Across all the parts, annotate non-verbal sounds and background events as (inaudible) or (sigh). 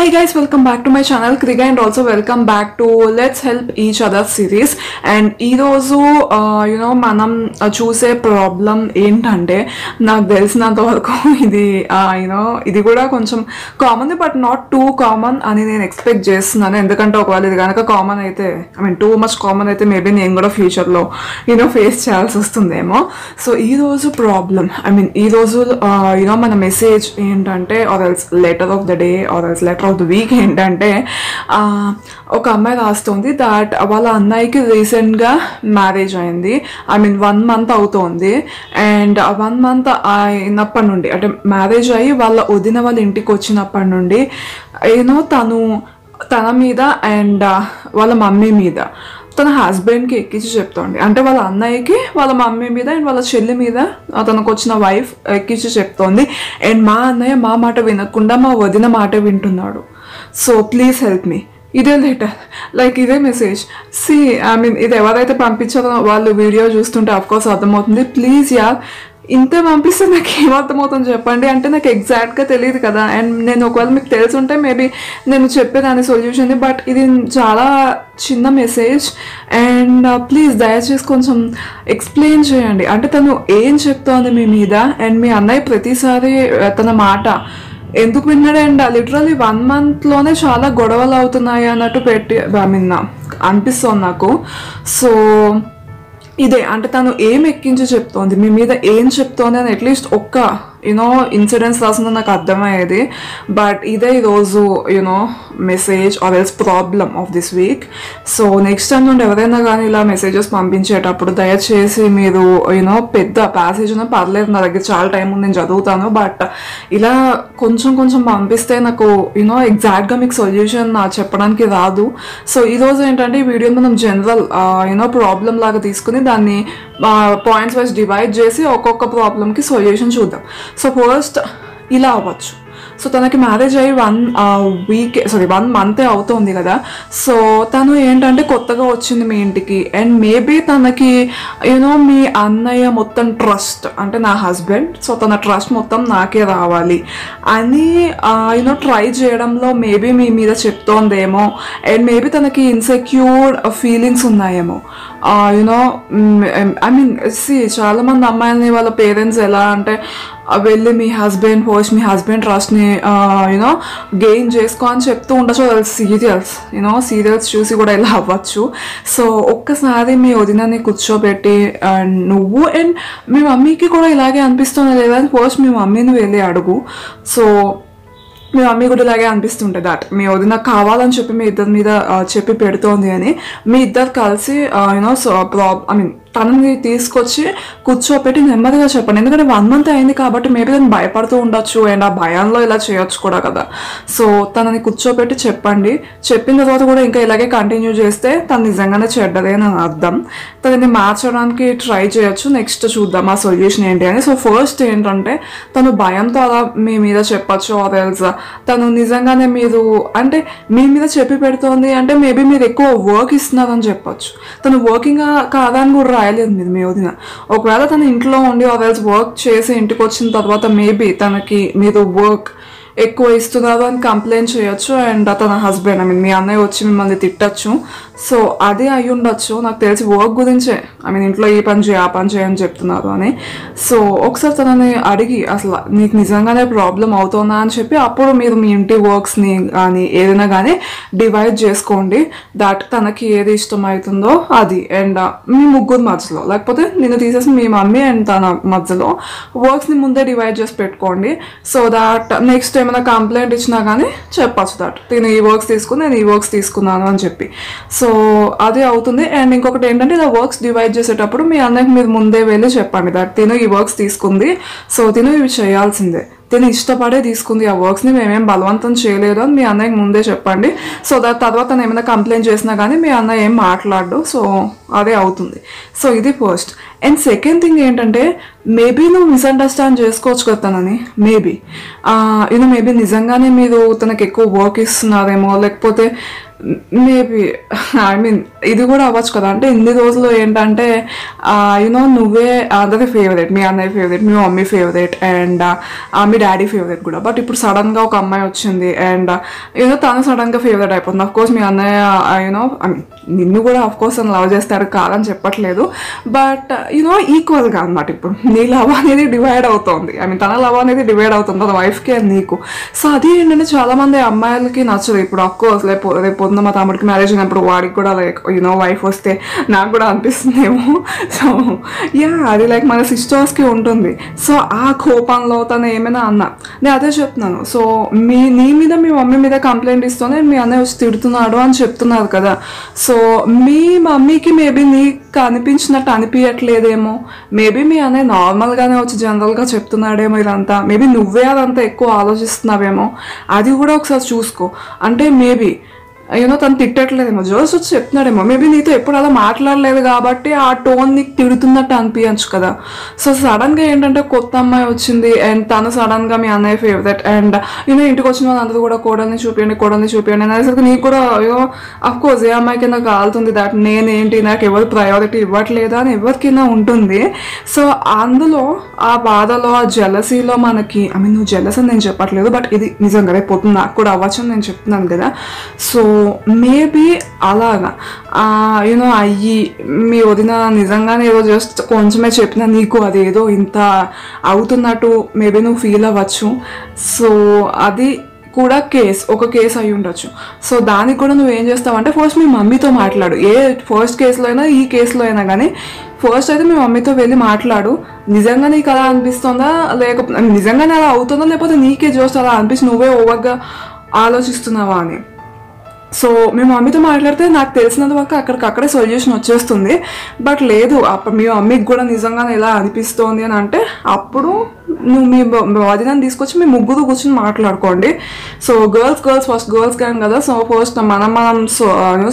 Hi guys, welcome back to my channel. Kriga and also welcome back to Let's Help Each Other series. And ఈరోజు uh, you know మనం uh, చూసే problem ఏంటంటే నాకు తెలిసినంత వరకు ఇది uh, యూనో ఇది కూడా కొంచెం common but not too common అని నేను ఎక్స్పెక్ట్ చేస్తున్నాను. ఎందుకంటే ఒకవేళ ఇది కనుక కామన్ అయితే I mean too much common అయితే మేబీ నేను కూడా ఫ్యూచర్లో యూనో ఫేస్ చేయాల్సి వస్తుందేమో. సో ఈ రోజు ప్రాబ్లం ఐ మీన్ ఈ రోజు యూనో మన మెసేజ్ ఏంటంటే or else letter of the day or else letter of week ఏంటంటే ఒక అమ్మాయి రాస్తుంది దాట్ వాళ్ళ అన్నయ్యకి రీసెంట్గా మ్యారేజ్ అయింది. ఐ మీన్ వన్ మంత్ అవుతోంది. అండ్ వన్ మంత్ అయినప్పటి నుండి అంటే మ్యారేజ్ అయ్యి వాళ్ళ వదిన వాళ్ళ ఇంటికి వచ్చినప్పటి నుండి ఏనో తను తన మీద అండ్ వాళ్ళ మమ్మీ మీద. తన హస్బెండ్కి ఎక్కించి చెప్తోంది అంటే వాళ్ళ అన్నయ్యకి వాళ్ళ మమ్మీ మీద అండ్ వాళ్ళ చెల్లి మీద తనకు వచ్చిన వైఫ్ ఎక్కించి చెప్తోంది. అండ్ మా అన్నయ్య మా మాట వినకుండా మా వదిన మాట వింటున్నాడు. సో ప్లీజ్ హెల్ప్ మీ ఇదే లెటర్ లైక్ ఇదే మెసేజ్ సి ఐ మీన్ ఇది ఎవరైతే పంపించారో వాళ్ళు వీడియో చూస్తుంటే అఫ్కోర్స్ అర్థమవుతుంది. ప్లీజ్ యా ఇంత పంపిస్తే నాకు ఏమర్థమవుతుందో చెప్పండి. అంటే నాకు ఎగ్జాక్ట్గా తెలియదు కదా. అండ్ నేను ఒకవేళ మీకు తెలిసి ఉంటే మేబీ నేను చెప్పేదాని సొల్యూషన్ బట్ ఇది చాలా చిన్న మెసేజ్ అండ్ ప్లీజ్ దయచేసి కొంచెం ఎక్స్ప్లెయిన్ చేయండి. అంటే తను ఏం చెప్తోంది మీ మీద? అండ్ మీ అన్నయ్య ప్రతిసారి uh, తన మాట ఎందుకు విన్నాడు? అండ్ లిటరలీ వన్ మంత్లోనే చాలా గొడవలు అవుతున్నాయి అన్నట్టు పెట్టి ఐ మీన్ అనిపిస్తుంది నాకు. సో ఇదే అంటే తను ఏం ఎక్కించి చెప్తోంది? మీ మీద ఏం చెప్తోంది అని అట్లీస్ట్ ఒక్క యూనో ఇన్సిడెంట్స్ రాసిందో నాకు అర్థమయ్యేది. బట్ ఇదే ఈరోజు you know message or else problem of this week so next time నుండి ఎవరైనా కానీ ఇలా మెసేజెస్ పంపించేటప్పుడు దయచేసి మీరు యూనో పెద్ద ప్యాసేజ్ ఉన్న పర్లేదు నా దగ్గర చాలా టైం ఉంది నేను చదువుతాను. బట్ ఇలా కొంచెం కొంచెం పంపిస్తే నాకు యూనో ఎగ్జాక్ట్గా మీకు సొల్యూషన్ చెప్పడానికి రాదు. సో ఈరోజు ఏంటంటే ఈ వీడియో మనం జనరల్ యూనో ప్రాబ్లం లాగా తీసుకుని దాన్ని పాయింట్స్ వైజ్ డివైడ్ చేసి ఒక్కొక్క ప్రాబ్లమ్కి సొల్యూషన్ చూద్దాం. సో ఫస్ట్ ఇలా అవ్వచ్చు. సో తనకి మ్యారేజ్ అయ్యి వన్ వీక్ సారీ వన్ మంతే అవుతుంది కదా. సో తను ఏంటంటే కొత్తగా వచ్చింది మీ ఇంటికి. అండ్ మేబీ తనకి యూనో మీ అన్నయ్య మొత్తం ట్రస్ట్ అంటే నా హస్బెండ్ సో తన ట్రస్ట్ మొత్తం నాకే రావాలి అని యూనో ట్రై చేయడంలో మేబీ మీ మీద చెప్తోందేమో. అండ్ మేబీ తనకి ఇన్సెక్యూర్ ఫీలింగ్స్ ఉన్నాయేమో. You know I mean see mm, చాలా మంది అమ్మాయిలని వాళ్ళ పేరెంట్స్ ఎలా అంటే వెళ్ళి మీ హస్బెండ్ పోస్ట్ మీ హస్బెండ్ ట్రస్ట్ని యూనో గెయిన్ చేసుకో అని చెప్తూ ఉండొచ్చు వాళ్ళ సీరియల్స్ యూనో సీరియల్స్ చూసి కూడా ఇలా అవ్వచ్చు. సో ఒక్కసారి మీ వదినని కూర్చోబెట్టి నువ్వు అండ్ మీ మమ్మీకి కూడా ఇలాగే అనిపిస్తున్నా లేదా? అని ఫస్ట్ మీ మమ్మీని వెళ్ళి అడుగు. సో మీ మమ్మీ కూడా ఇలాగే అనిపిస్తుంటుంది దట్ మీ వదిన కావాలని చెప్పి మీ ఇద్దరి మీద చెప్పి పెడుతోంది అని. మీ ఇద్దరు కలిసి you know so prob I mean తనని తీసుకొచ్చి కూర్చోపెట్టి నెమ్మదిగా చెప్పండి. ఎందుకంటే వన్ మంత్ అయింది కాబట్టి మేబీ తను భయపడుతూ ఉండొచ్చు అండ్ ఆ భయంలో ఇలా చేయొచ్చు కూడా కదా. సో తనని కూర్చోపెట్టి చెప్పండి. చెప్పిన తర్వాత కూడా ఇంకా ఇలాగే కంటిన్యూ చేస్తే తను నిజంగానే చెడ్డదే అని అర్థం. తనని మార్చడానికి ట్రై చేయొచ్చు. నెక్స్ట్ చూద్దాం ఆ సొల్యూషన్ ఏంటి అని. సో ఫస్ట్ ఏంటంటే తను భయంతో అలా మీ మీద చెప్పచ్చు ఆర్ ఎల్స్ తను నిజంగానే మీరు అంటే మీ మీద చెప్పి పెడుతోంది అంటే మేబీ మీరు ఎక్కువ వర్క్ ఇస్తున్నారని చెప్పొచ్చు. తను వర్కింగ్ కాదని కూడా రాయలేదు మీరు వదిన. ఒకవేళ తను ఇంట్లో ఉండి ఆర్ ఎల్స్ వర్క్ చేసి ఇంటికి వచ్చిన తర్వాత మేబీ తనకి మీరు వర్క్ ఎక్కువ ఇస్తున్నారు అని కంప్లైంట్ చేయొచ్చు అండ్ తన హస్బెండ్ ఐ మీన్ మీ అన్నయ్య వచ్చి మిమ్మల్ని తిట్టచ్చు. సో అదే అయి ఉండొచ్చు నాకు తెలిసి వర్క్ గురించే. ఐ మీన్ ఇంట్లో ఈ పని చేయి ఆ పని చేయని చెప్తున్నారు అని. సో ఒకసారి తనని అడిగి అసలు నీకు నిజంగానే ప్రాబ్లం అవుతుందా అని చెప్పి అప్పుడు మీరు మీ ఇంటి వర్క్స్ని కానీ ఏదైనా కానీ డివైడ్ చేసుకోండి. దాట్ తనకి ఏది ఇష్టం అవుతుందో అది అండ్ uh, మీ ముగ్గురు మధ్యలో లేకపోతే నేను తీసేసి మీ మమ్మీ అండ్ తన మధ్యలో వర్క్స్ని ముందే డివైడ్ చేసి పెట్టుకోండి. సో దాట్ నెక్స్ట్ ఏమైనా కంప్లైంట్ ఇచ్చినా కానీ చెప్పచ్చు దట్ నేను ఈ వర్క్స్ తీసుకుని నేను ఈ వర్క్స్ తీసుకున్నాను అని చెప్పి. సో సో అది అవుతుంది. అండ్ ఇంకొకటి ఏంటంటే ఇలా వర్క్స్ డివైడ్ చేసేటప్పుడు మీ అన్నయ్యకి మీరు ముందే వెళ్ళి చెప్పండి. దట్ తిను ఈ వర్క్స్ తీసుకుంది. సో తిను ఇవి చేయాల్సిందే. తిను ఇష్టపడే తీసుకుంది ఆ వర్క్స్ని మేమేం బలవంతం చేయలేదు అని మీ అన్నయ్యకి ముందే చెప్పండి. సో దాని తర్వాత తను ఏమైనా కంప్లైంట్ చేసినా కానీ మీ అన్నయ్య ఏం మాట్లాడు సో అదే అవుతుంది. సో ఇది ఫస్ట్ అండ్ సెకండ్ థింగ్ ఏంటంటే మేబీ నువ్వు మిస్అండర్స్టాండ్ చేసుకోవచ్చు కదా తనని. మేబీ యూనో మేబీ నిజంగానే మీరు తనకి ఎక్కువ వర్క్ ఇస్తున్నారేమో లేకపోతే మేబీ ఐ మీన్ ఇది కూడా అవ్వచ్చు కదా. అంటే ఇన్ని రోజులు ఏంటంటే యునో నువ్వే అందరి ఫేవరెట్ మీ అన్నయ్య ఫేవరెట్ మీ మమ్మీ ఫేవరెట్ అండ్ మీ డాడీ ఫేవరెట్ కూడా. బట్ ఇప్పుడు సడన్గా ఒక అమ్మాయి వచ్చింది అండ్ ఏదో తను సడన్గా ఫేవరెట్ అయిపోతుంది. అఫ్ కోర్స్ మీ అన్నయ్య యూనో నిన్ను కూడా అఫ్ కోర్స్ అని లవ్ చేస్తారు కాదని చెప్పట్లేదు. బట్ యూనో ఈక్వల్గా అనమాట ఇప్పుడు. నీ లవ్ అనేది డివైడ్ అవుతుంది. ఐ మీన్ తన లవ్ అనేది డివైడ్ అవుతుంది. తన వైఫ్కి అండ్ నీకు. సో అది ఏంటంటే చాలామంది అమ్మాయిలకి నచ్చదు. ఇప్పుడు అఫ్ కోర్స్ రేపు రేపు పొద్దున మా తమ్ముడికి మ్యారేజ్ అయినప్పుడు వాడికి కూడా లైక్ యూనో వైఫ్ వస్తే నాకు కూడా అనిపిస్తుందేమో. సో యా అది లైక్ మన సిస్టర్స్కి ఉంటుంది. సో ఆ కోపంలో తను ఏమైనా అన్నా. నేను అదే చెప్తున్నాను. సో మీ నీ మీద మీ మమ్మీ మీద కంప్లైంట్ ఇస్తూనే మీ అన్నయ్య వచ్చి తిడుతున్నాడు అని చెప్తున్నారు కదా. సో మీ మమ్మీకి మేబీ నీకు అనిపించినట్టు అనిపించట్లేదేమో మేబీ మీ అనే నార్మల్గానే వచ్చి జనరల్గా చెప్తున్నాడేమో ఇదంతా. మేబీ నువ్వే అదంతా ఎక్కువ ఆలోచిస్తున్నావేమో. అది కూడా ఒకసారి చూసుకో. అంటే మేబీ యూనో తను తిట్టట్లేదేమో. జోస్ వచ్చి చెప్తున్నాడేమో. మేబీ నీతో ఎప్పుడు అలా మాట్లాడలేదు కాబట్టి ఆ టోన్ నీకు తిడుతున్నట్టు అనిపించచ్చు కదా. సో సడన్గా ఏంటంటే కొత్త అమ్మాయి వచ్చింది అండ్ తను సడన్గా మీ అన్నయ్య ఫేవరెట్ అండ్ యూనో ఇంటికి వచ్చిన వాళ్ళందరూ కూడా కోడల్ని చూపించండి కోడల్ని చూపించండి అనేసరికి నీకు కూడా అయ్యో అఫ్కోర్స్ ఏ అమ్మాయికి నాకు కాలుతుంది దాట్ నేనేంటి నాకు ఎవరు ప్రయారిటీ ఇవ్వట్లేదా అని ఎవరికైనా ఉంటుంది. సో అందులో ఆ బాధలో ఆ జలసీలో మనకి ఐ మీన్ నువ్వు జలస్ అని నేను చెప్పట్లేదు బట్ ఇది నిజంగా రేపు నాకు కూడా అవ్వచ్చు అని నేను చెప్తున్నాను కదా. సో మేబీ అలాగా. యూనో అయ్యి మీ వదిన నిజంగానే ఏదో జస్ట్ కొంచెమే చెప్పినా నీకు అదేదో ఇంత అవుతున్నట్టు మేబీ నువ్వు ఫీల్ అవ్వచ్చు. సో అది కూడా కేస్ ఒక కేసు అయి ఉండొచ్చు. సో దానికి కూడా నువ్వు ఏం చేస్తావంటే ఫస్ట్ మీ మమ్మీతో మాట్లాడు. ఏ ఫస్ట్ కేసులో అయినా ఈ కేసులో అయినా కానీ ఫస్ట్ అయితే మీ మమ్మీతో వెళ్ళి మాట్లాడు. నిజంగా నీకు అలా అనిపిస్తుందా? లేకపోతే నిజంగానే అలా అవుతుందా? లేకపోతే నీకే జోస్ట్ అలా అనిపిస్తుంది నువ్వే ఓవర్గా ఆలోచిస్తున్నావా అని. సో మీ మమ్మీతో మాట్లాడితే నాకు తెలిసినంత వరకు అక్కడికక్కడే సొల్యూషన్ వచ్చేస్తుంది. బట్ లేదు అప్పుడు మీ మమ్మీకి కూడా నిజంగా ఇలా అనిపిస్తోంది అని అంటే అప్పుడు నువ్వు మీ వదినని తీసుకొచ్చి మీ ముగ్గురు కూర్చొని మాట్లాడుకోండి. So girls girls first girls gang కదా. సో ఫస్ట్ మనం మనం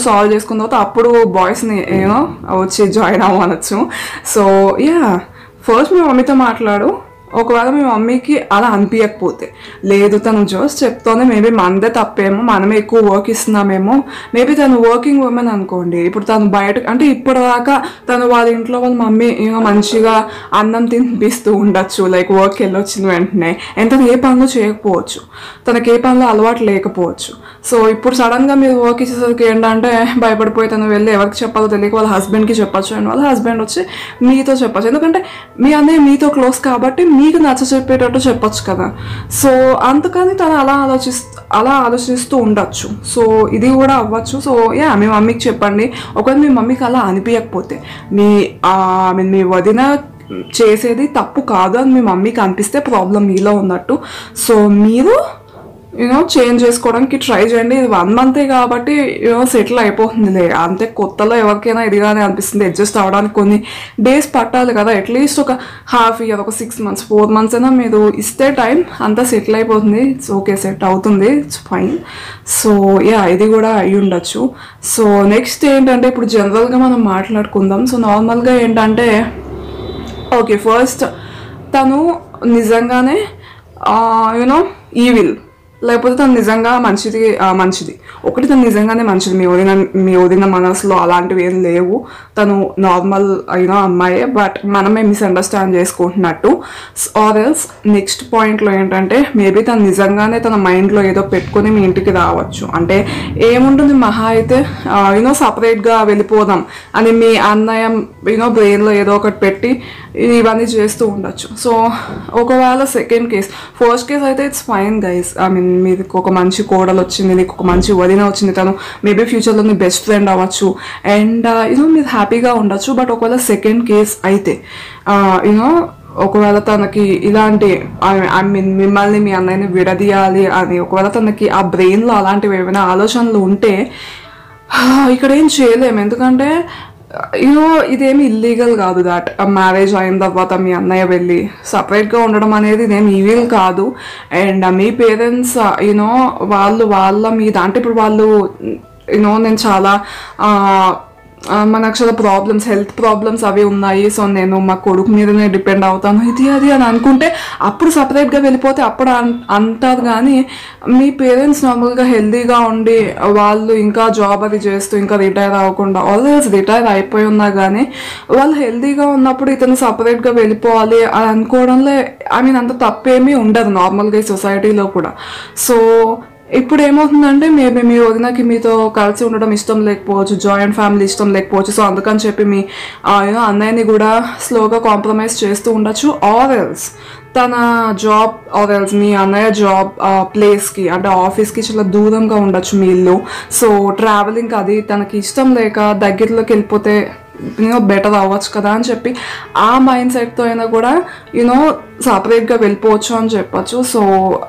సాల్వ్ చేసుకున్న తర్వాత అప్పుడు బాయ్స్ని ఏమో వచ్చి జాయిన్ అవ్వనొచ్చు సో యా ఫస్ట్ మీ మమ్మీతో మాట్లాడు ఒకవేళ మీ మమ్మీకి అలా అనిపించకపోతే లేదు తను జస్ట్ చెప్తోంది మేబీ మనదే తప్పేమో మనమే ఎక్కువ వర్క్ ఇస్తున్నామేమో మేబీ తను వర్కింగ్ ఉమెన్ అనుకోండి ఇప్పుడు తను బయట అంటే ఇప్పటిదాకా తను వాళ్ళ ఇంట్లో వాళ్ళ మమ్మీ ఇంకా మంచిగా అన్నం తినిపిస్తూ ఉండొచ్చు లైక్ వర్క్ వెళ్ళొచ్చిన వెంటనే. అండ్ తను ఏ పనులు చేయకపోవచ్చు తనకి ఏ పనులు అలవాటు లేకపోవచ్చు. సో ఇప్పుడు సడన్గా మీరు వర్క్ ఇచ్చేసరికి ఏంటంటే భయపడిపోయి తను వెళ్ళి ఎవరికి చెప్పాలో తెలియక వాళ్ళ హస్బెండ్కి చెప్పచ్చు అండ్ వాళ్ళ హస్బెండ్ వచ్చి మీతో చెప్పచ్చు. ఎందుకంటే మీ అన్నయ్య మీతో క్లోజ్ కాబట్టి మీ నీకు నచ్చ చెప్పేటట్టు చెప్పొచ్చు కదా. సో అందుకని తను అలా ఆలోచిస్తూ అలా ఆలోచిస్తూ ఉండొచ్చు. సో ఇది కూడా అవ్వచ్చు. సో యా మీ మమ్మీకి చెప్పండి. ఒకవేళ మీ మమ్మీకి అలా అనిపించకపోతే మీ ఐ మీన్ మీ వదిన చేసేది తప్పు కాదు అని మీ మమ్మీకి అనిపిస్తే ప్రాబ్లం మీలో ఉన్నట్టు. సో మీరు యూనో చేంజ్ చేసుకోవడానికి ట్రై చేయండి. ఇది వన్ మంతే కాబట్టి యూనో సెటిల్ అయిపోతుందిలే అంతే కొత్తలో ఎవరికైనా ఇదిగానే అనిపిస్తుంది. అడ్జస్ట్ అవ్వడానికి కొన్ని డేస్ పట్టాలి కదా. అట్లీస్ట్ ఒక హాఫ్ ఇయర్ ఒక సిక్స్ మంత్స్ ఫోర్ మంత్స్ అయినా మీరు ఇస్తే టైం అంతా సెటిల్ అయిపోతుంది. ఇట్స్ ఓకే సెట్ అవుతుంది. ఇట్స్ ఫైన్ సో యా ఇది కూడా అయి ఉండొచ్చు. సో నెక్స్ట్ ఏంటంటే ఇప్పుడు జనరల్గా మనం మాట్లాడుకుందాం. సో నార్మల్గా ఏంటంటే ఓకే ఫస్ట్ తను నిజంగానే uh, యూనో ఈవిల్ లేకపోతే తను నిజంగా మంచిది మంచిది. ఒకటి తను నిజంగానే మంచిది. మీ వదిన మీ వదిన మనసులో అలాంటివి ఏం లేవు. తను నార్మల్ అయిన అమ్మాయే బట్ మనమే మిస్అండర్స్టాండ్ చేసుకుంటున్నట్టు. ఆర్ ఎల్స్ నెక్స్ట్ పాయింట్లో ఏంటంటే మేబీ తను నిజంగానే తన మైండ్లో ఏదో పెట్టుకొని మీ ఇంటికి రావచ్చు. అంటే ఏముంటుంది మహా అయితే యూనో సపరేట్గా వెళ్ళిపోదాం అని మీ అన్నయ్య యూనో బ్రెయిన్లో ఏదో ఒకటి పెట్టి ఇవన్నీ చేస్తూ ఉండొచ్చు. సో ఒకవేళ సెకండ్ కేస్ ఫస్ట్ కేస్ అయితే it's fine guys I mean మీకు ఒక మంచి కోడలు వచ్చింది నీకు ఒక మంచి వదిన వచ్చింది తను మేబీ ఫ్యూచర్లో నీ బెస్ట్ ఫ్రెండ్ అవ్వచ్చు. అండ్ uh, యూనో మీరు హ్యాపీగా ఉండొచ్చు బట్ ఒకవేళ సెకండ్ కేస్ అయితే uh, యూనో ఒకవేళ తనకి ఇలాంటి ఐ మీన్ మిమ్మల్ని మీ అన్నయ్యని విడదీయాలి అని ఒకవేళ తనకి ఆ బ్రెయిన్లో అలాంటివి ఏమైనా ఆలోచనలు ఉంటే (sighs) ఇక్కడ ఏం చేయలేము ఎందుకంటే యూనో ఇదేమి ఇల్లీగల్ కాదు దాట్ మ్యారేజ్ అయిన తర్వాత మీ అన్నయ్య వెళ్ళి సపరేట్గా ఉండడం అనేది ఇదేమి ఈవిల్ కాదు. అండ్ మీ పేరెంట్స్ యూనో వాళ్ళు వాళ్ళ మీద అంటే ఇప్పుడు వాళ్ళు యూనో నేను చాలా మనకు చాలా ప్రాబ్లమ్స్ హెల్త్ ప్రాబ్లమ్స్ అవి ఉన్నాయి. సో నేను మా కొడుకు మీదనే డిపెండ్ అవుతాను. ఇది అది అని అనుకుంటే అప్పుడు సపరేట్గా వెళ్ళిపోతే అప్పుడు అంటారు కానీ మీ పేరెంట్స్ నార్మల్గా హెల్తీగా ఉండి వాళ్ళు ఇంకా జాబ్ అది చేస్తూ ఇంకా రిటైర్ అవ్వకుండా ఆల్వేస్ రిటైర్ అయిపోయి ఉన్నా కానీ వాళ్ళు హెల్దీగా ఉన్నప్పుడు ఇతను సపరేట్గా వెళ్ళిపోవాలి అని అనుకోవడంలో ఐ మీన్ అంత తప్పేమీ ఉండదు నార్మల్గా ఈ సొసైటీలో కూడా. సో ఇప్పుడు ఏమవుతుందంటే మేబీ మీ వదినకి మీతో కలిసి ఉండడం ఇష్టం లేకపోవచ్చు జాయింట్ ఫ్యామిలీ ఇష్టం లేకపోవచ్చు. సో అందుకని చెప్పి మీ యూనో అన్నయ్యని కూడా స్లోగా కాంప్రమైజ్ చేస్తూ ఉండొచ్చు. ఆర్ ఎల్స్ తన జాబ్ ఆర్ ఎల్స్ మీ అన్నయ్య జాబ్ ప్లేస్కి అంటే ఆఫీస్కి చాలా దూరంగా ఉండొచ్చు మీ ఇల్లు. సో ట్రావెలింగ్ అది తనకి ఇష్టం లేక దగ్గరలోకి వెళ్ళిపోతే యూనో బెటర్ అవ్వచ్చు కదా అని చెప్పి ఆ మైండ్ సెట్తో అయినా కూడా యూనో సపరేట్గా వెళ్ళిపోవచ్చు అని చెప్పొచ్చు. సో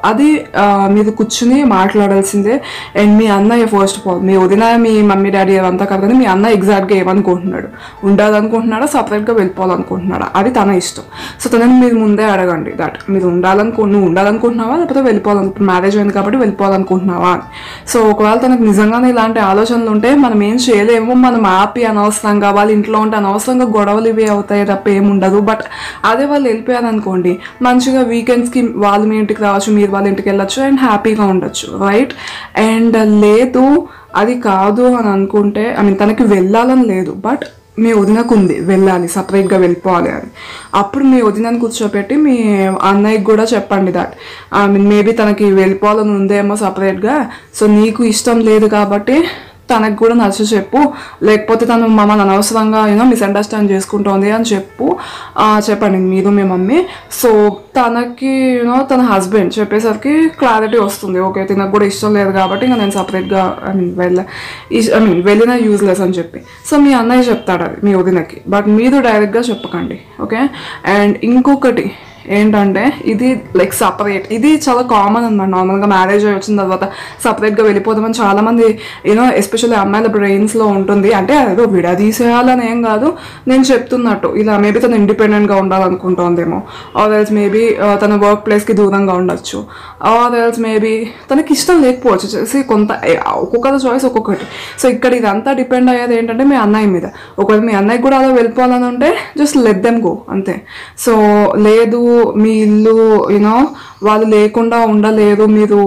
అది మీరు కూర్చుని మాట్లాడాల్సిందే. అండ్ మీ అన్నయ్య ఫస్ట్ ఆఫ్ ఆల్ మీ వదిన మీ మమ్మీ డాడీ అవంతా కాదు కానీ మీ అన్న ఎగ్జాక్ట్గా ఏమనుకుంటున్నాడు? ఉండాలనుకుంటున్నాడా? సపరేట్గా వెళ్ళిపోవాలనుకుంటున్నాడా? అది తన ఇష్టం. సో తనని మీరు ముందే అడగండి దట్ మీరు ఉండాలనుకు నువ్వు ఉండాలనుకుంటున్నావా? లేకపోతే వెళ్ళిపోవాలనుకు మ్యారేజ్ అయింది కాబట్టి వెళ్ళిపోవాలనుకుంటున్నావా? అని సో ఒకవేళ తనకు నిజంగానే ఇలాంటి ఆలోచనలు ఉంటే మనం ఏం చేయలేము. మనం ఆపి అనవసరంగా కావాలి ఇంట్లో ఉంటే అనవసరంగా గొడవలు ఇవి అవుతాయి తప్ప ఏముండదు బట్ అదే వాళ్ళు వెళ్ళిపోయారు అనుకోండి మంచిగా వీకెండ్స్కి వాళ్ళు మీ ఇంటికి రావచ్చు మీరు వాళ్ళ ఇంటికి వెళ్ళొచ్చు అండ్ హ్యాపీగా ఉండొచ్చు రైట్ అండ్ లేదు అది కాదు అని అనుకుంటే ఐ మీన్ తనకి వెళ్ళాలని లేదు బట్ మీ వదినకు ఉంది వెళ్ళాలి సపరేట్గా వెళ్ళిపోవాలి అని. అప్పుడు మీ వదినని కూర్చోపెట్టి మీ అన్నయ్యకి కూడా చెప్పండి దట్ ఐ మీన్ మేబీ తనకి వెళ్ళిపోవాలని ఉందేమో సపరేట్గా సో నీకు ఇష్టం లేదు కాబట్టి తనకు కూడా నచ్చ చెప్పు. లేకపోతే తను మమ్మల్ని అనవసరంగా యూనో మిస్అండర్స్టాండ్ చేసుకుంటోంది అని చెప్పు. చెప్పండి మీరు మీ మమ్మీ. సో తనకి యూనో తన హస్బెండ్ చెప్పేసరికి క్లారిటీ వస్తుంది. ఓకే తినకు కూడా ఇష్టం లేదు కాబట్టి ఇంకా నేను సపరేట్గా ఐ మీన్ వెళ్ళ ఐ మీన్ వెళ్ళిన యూజ్లెస్ అని చెప్పి. సో మీ అన్నయ్య చెప్తాడు అది మీ వదినకి. బట్ మీరు డైరెక్ట్గా చెప్పకండి. ఓకే అండ్ ఇంకొకటి ఏంటంటే ఇది లైక్ సపరేట్ ఇది చాలా కామన్ అనమాట నార్మల్గా మ్యారేజ్ అయి వచ్చిన తర్వాత సపరేట్గా వెళ్ళిపోదామని చాలామంది యూనో ఎస్పెషల్లీ అమ్మాయిల బ్రెయిన్స్లో ఉంటుంది. అంటే అదేదో విడదీసేయాలని ఏం కాదు. నేను చెప్తున్నట్టు. ఇలా మేబీ తను ఇండిపెండెంట్గా ఉండాలనుకుంటోందేమో. ఆర్ ఎల్స్ మేబీ తన వర్క్ ప్లేస్కి దూరంగా ఉండొచ్చు. ఆర్ ఎల్స్ మేబీ తనకి ఇష్టం లేకపోవచ్చు. చేసి కొంత ఒక్కొక్క ఒక్కొక్కరి చాయిస్ ఒక్కొక్కటి. సో ఇక్కడ ఇదంతా డిపెండ్ అయ్యేది ఏంటంటే మీ అన్నయ్య మీద. ఒకవేళ మీ అన్నయ్య కూడా అలా వెళ్ళిపోవాలని ఉంటే జస్ట్ లెట్ దెమ్ గో అంతే. సో లేదు మీ ఇల్లు యూనో వాళ్ళు లేకుండా ఉండలేదు మీరు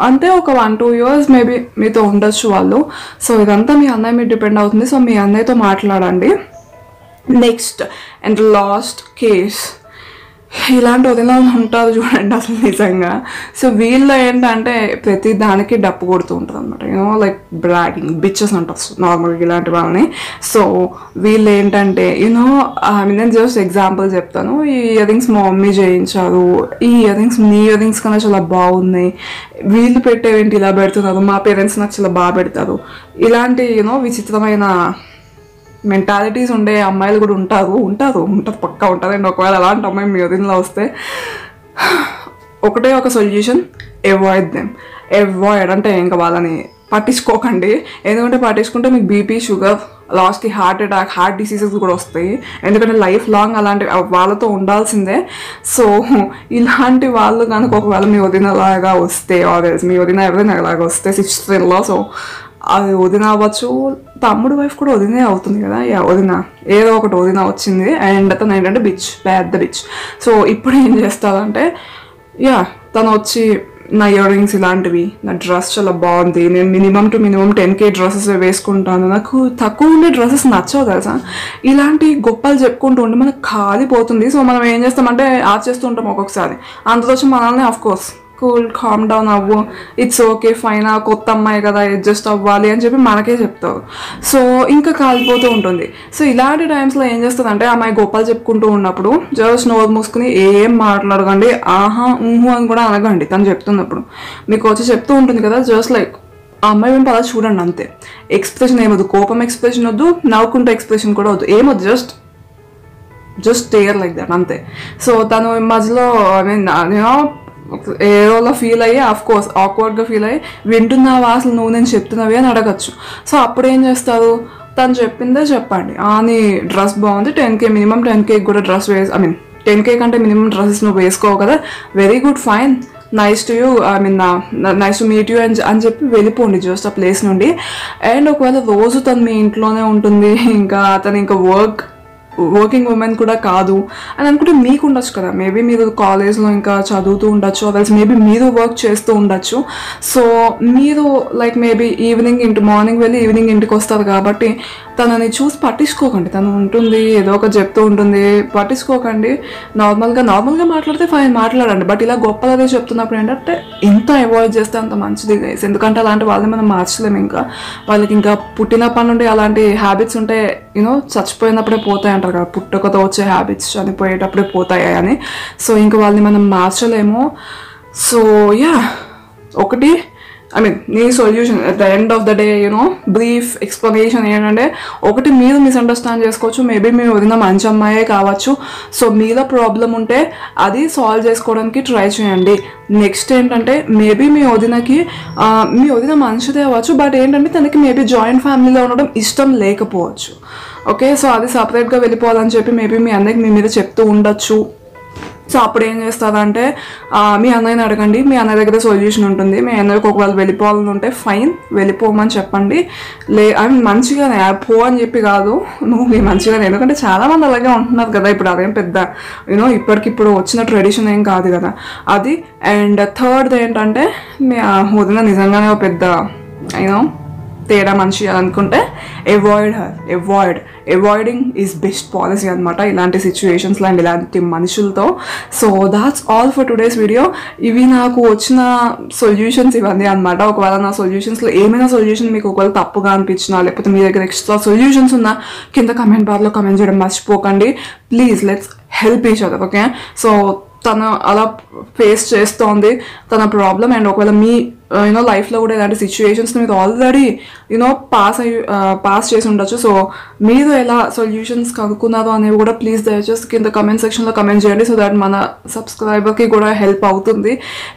అంటే ఒక వన్ టూ ఇయర్స్ మేబీ మీతో ఉండొచ్చు వాళ్ళు. సో ఇదంతా మీ అన్నయ్య మీద డిపెండ్ అవుతుంది. సో మీ అన్నయ్యతో మాట్లాడండి. నెక్స్ట్ అండ్ లాస్ట్ కేస్ ఇలాంటి వదిన ఉంటారు చూడండి అసలు నిజంగా. సో వీళ్ళు ఏంటంటే ప్రతి దానికి డప్పు కొడుతూ ఉంటుంది అనమాట యూనో లైక్ బ్రాగింగ్ బిచ్చెస్ అంటారు నార్మల్గా ఇలాంటి వాళ్ళని. సో వీళ్ళు ఏంటంటే యూనో ఐ మీన్ నేను జస్ట్ ఎగ్జాంపుల్ చెప్తాను. ఈ ఇయర్ రింగ్స్ మా మమ్మీ చేయించారు. ఈ ఇయర్ రింగ్స్ నీ ఇయర్ రింగ్స్ కన్నా చాలా బాగున్నాయి. వీళ్ళు పెట్టేవేంటి ఇలా పెడుతున్నారు? మా పేరెంట్స్ నాకు చాలా బాగా పెడతారు. ఇలాంటి యూనో విచిత్రమైన మెంటాలిటీస్ ఉండే అమ్మాయిలు కూడా ఉంటారు. ఉంటారు ఉంటుంది పక్కా ఉంటుంది అండ్ ఒకవేళ అలాంటి అమ్మాయి మీ వదినలో వస్తే ఒకటే ఒక సొల్యూషన్ అవాయిడ్ దెమ్ అవాయిడ్ అంటే ఇంకా వాళ్ళని పట్టించుకోకండి. ఎందుకంటే పట్టించుకుంటే మీకు బీపీ షుగర్ లాస్ట్కి హార్ట్ అటాక్ హార్ట్ డిసీజెస్ కూడా వస్తాయి. ఎందుకంటే లైఫ్ లాంగ్ అలాంటి వాళ్ళతో ఉండాల్సిందే. సో ఇలాంటి వాళ్ళు కనుక ఒకవేళ మీ వదినలాగా వస్తే ఆర్ మీ వదిన ఎవరైనా అలాగా వస్తే సిస్టర్లో సో అది వదిన అవ్వచ్చు. తమ్ముడు వైఫ్ కూడా వదినే అవుతుంది కదా. యా వదిన. ఏదో ఒకటి వదిన వచ్చింది. అండ్ తను ఏంటంటే బిచ్ పెద్ద బిచ్ సో ఇప్పుడు ఏం చేస్తాదంటే యా తను వచ్చి నా ఇయర్ రింగ్స్ ఇలాంటివి నా డ్రెస్ చాలా బాగుంది. నేను minimum to minimum ten K dresses వేసుకుంటాను. నాకు తక్కువ ఉండే డ్రెస్సెస్ నచ్చవు తెలుసా? ఇలాంటి గొప్పలు చెప్పుకుంటూ ఉంటే మనకు కాలిపోతుంది. సో మనం ఏం చేస్తామంటే ఆచేస్తూ ఉంటాం ఒక్కొక్కసారి. అంత వచ్చి మనల్ని of course cool calm down అవ్వు. ఇట్స్ ఓకే ఫైన్ ఆ కొత్త అమ్మాయి కదా అడ్జస్ట్ అవ్వాలి అని చెప్పి మనకే చెప్తావు. సో ఇంకా కాలిపోతూ ఉంటుంది. సో ఇలాంటి టైమ్స్లో ఏం చేస్తుంది అంటే అమ్మాయి గొప్పలు చెప్పుకుంటూ ఉన్నప్పుడు జస్ట్ నోరు మూసుకుని ఏం మాట్లాడకండి ఆహా ఊహు అని కూడా అనగండి తను చెప్తున్నప్పుడు. మీకు వచ్చి చెప్తూ ఉంటుంది కదా జస్ట్ లైక్ ఆ అమ్మాయి మేము అలా చూడండి అంతే. ఎక్స్ప్రెషన్ ఏమొద్దు కోపం ఎక్స్ప్రెషన్ వద్దు నవ్వుకుంటే ఎక్స్ప్రెషన్ కూడా వద్దు. ఏమొద్దు just just tear like that అంతే. సో తను మధ్యలో ఐ మీన్ ఏరోలో ఫీల్ అయ్యి ఆఫ్ కోర్స్ ఆక్వర్డ్గా ఫీల్ అయ్యి వింటున్నావా అసలు నువ్వు నేను చెప్తున్నవి అని అడగచ్చు. సో అప్పుడు ఏం చేస్తారు? తను చెప్పిందే చెప్పండి. ఆ నీ డ్రెస్ బాగుంది టెన్ కే మినిమం టెన్ కేకి కూడా డ్రెస్ వేసి ఐ మీన్ టెన్ కే కంటే మినిమం డ్రెస్సెస్ నువ్వు వేసుకోవు కదా? Very good fine nice to you I mean nice to meet you అని అని చెప్పి వెళ్ళిపోండి జస్ట్ ఆ ప్లేస్ నుండి. అండ్ ఒకవేళ రోజు తను మీ ఇంట్లోనే ఉంటుంది (laughs) ఇంకా అతను ఇంకా వర్క్ వర్కింగ్ ఉమెన్ కూడా కాదు. అని అనుకుంటే మీకు ఉండొచ్చు కదా. మేబీ మీరు కాలేజ్లో ఇంకా చదువుతూ ఉండొచ్చు. అదర్స్ మేబీ మీరు వర్క్ చేస్తూ ఉండొచ్చు. సో మీరు లైక్ మేబీ ఈవినింగ్ ఇంటి మార్నింగ్ వెళ్ళి ఈవినింగ్ ఇంటికి వస్తారు కాబట్టి తనని చూసి పట్టించుకోకండి. తను ఉంటుంది ఏదో ఒక చెప్తూ ఉంటుంది. పట్టించుకోకండి. నార్మల్గా నార్మల్గా మాట్లాడితే ఫైన్ మాట్లాడండి. బట్ ఇలా గొప్పలదే చెప్తున్నప్పుడు ఏంటంటే ఎంత అవాయిడ్ చేస్తే అంత మంచిది గైస్ ఎందుకంటే అలాంటి వాళ్ళని మనం మార్చలేము ఇంకా. వాళ్ళకి ఇంకా పుట్టినప్పటి నుండి అలాంటి హ్యాబిట్స్ ఉంటే యూనో చచ్చిపోయినప్పుడే పోతాయి అంటారు కదా. పుట్టకతో వచ్చే హ్యాబిట్స్ చనిపోయేటప్పుడే పోతాయి అని. సో ఇంకా వాళ్ళని మనం మార్చలేము. సో యా ఒకటి ఐ మీన్ నీ solution at the end of the day you know brief explanation ఏంటంటే ఒకటి మీరు మిస్అండర్స్టాండ్ చేసుకోవచ్చు మేబీ మీ వదిన మంచి అమ్మాయే కావచ్చు. సో మీలో ప్రాబ్లం ఉంటే అది సాల్వ్ చేసుకోవడానికి ట్రై చేయండి. నెక్స్ట్ ఏంటంటే మేబీ మీ వదినకి మీ వదిన మంచిదే అవ్వచ్చు బట్ ఏంటంటే తనకి మేబీ జాయింట్ ఫ్యామిలీలో ఉండడం ఇష్టం లేకపోవచ్చు. ఓకే సో అది సపరేట్గా వెళ్ళిపోవాలని చెప్పి మేబీ మీ అందరికి మీ మీద చెప్తూ ఉండొచ్చు. సో అప్పుడు ఏం చేస్తారంటే మీ అన్నయ్యని అడగండి మీ అన్నయ్య దగ్గర సొల్యూషన్ ఉంటుంది మీ అన్నయ్యకి ఒకవేళ వెళ్ళిపోవాలని ఉంటే ఫైన్ వెళ్ళిపోమని చెప్పండి. లే ఐ మీన్ మంచిగానే పో అని చెప్పి కాదు నువ్వు మీ మంచిగానే ఎందుకంటే చాలా మంది అలాగే ఉంటున్నారు కదా ఇప్పుడు అదేం పెద్ద యూనో ఇప్పటికిప్పుడు వచ్చిన ట్రెడిషన్ ఏం కాదు కదా. అది అండ్ థర్డ్ ఏంటంటే మీ ఆ వదిన నిజంగానే ఒక పెద్ద యూనో తేడా మనిషి అనుకుంటే avoid her avoid avoiding is best policy అనమాట ఇలాంటి సిచ్యువేషన్స్ అండ్ ఇలాంటి మనుషులతో. So that's all for today's video ఇవి నాకు వచ్చిన సొల్యూషన్స్ ఇవన్నీ అనమాట ఒకవేళ నా సొల్యూషన్స్లో ఏమైనా సొల్యూషన్ మీకు ఒకవేళ తప్పుగా అనిపించినా లేకపోతే మీ దగ్గర ఎక్స్ట్రా సొల్యూషన్స్ ఉన్నా కింద కమెంట్ బార్లో కమెంట్ చేయడం మర్చిపోకండి. Please let's help each other okay so తను అలా ఫేస్ చేస్తోంది తన ప్రాబ్లం అండ్ ఒకవేళ మీ Uh, యూనో లైఫ్లో కూడా ఇలాంటి సిచ్యువేషన్స్ని మీరు ఆల్రెడీ యూనో పాస్ అయ్యి పాస్ చేసి ఉండొచ్చు. సో మీరు ఎలా సొల్యూషన్స్ కనుక్కున్నారో అనేవి కూడా ప్లీజ్ దయచేసి కింద కమెంట్ సెక్షన్లో కమెంట్ చేయండి. సో దట్ మన సబ్స్క్రైబర్కి కూడా హెల్ప్ అవుతుంది.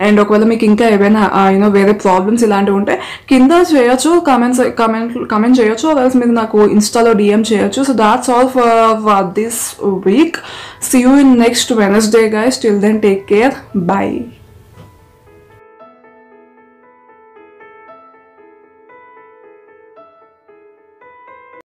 అండ్ ఒకవేళ మీకు ఇంకా ఏవైనా uh, యూనో వేరే ప్రాబ్లమ్స్ ఇలాంటివి ఉంటే కింద చేయొచ్చు కమెంట్స్ కమెంట్ కమెంట్ చేయొచ్చు. అదర్స్ మీరు నాకు ఇన్స్టాలో డిఎం చేయొచ్చు. So that's all for this week see you in next Wednesday guys till then take care bye